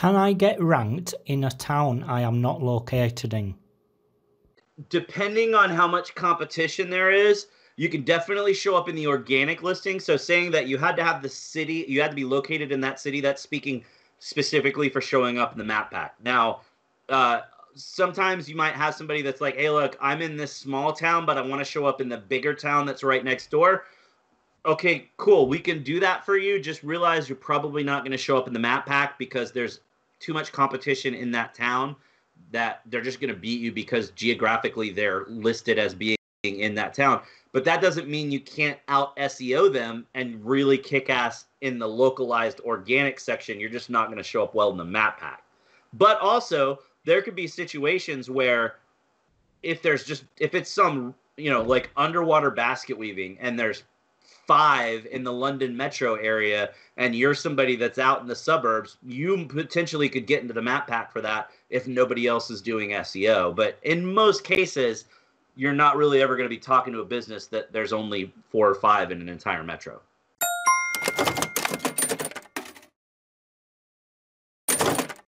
Can I get ranked in a town I am not located in? Depending on how much competition there is, you can definitely show up in the organic listing. So saying that you had to have the city, you had to be located in that city, that's speaking specifically for showing up in the map pack. Now, uh, sometimes you might have somebody that's like, hey, look, I'm in this small town, but I want to show up in the bigger town that's right next door. Okay, cool. We can do that for you. Just realize you're probably not going to show up in the map pack because there's too much competition in that town that they're just going to beat you because geographically they're listed as being in that town. But that doesn't mean you can't out SEO them and really kick ass in the localized organic section. You're just not going to show up well in the map pack. But also, there could be situations where if there's just if it's some you know like underwater basket weaving and there's five in the London metro area and you're somebody that's out in the suburbs, you potentially could get into the map pack for that if nobody else is doing SEO. But in most cases, you're not really ever going to be talking to a business that there's only four or five in an entire metro.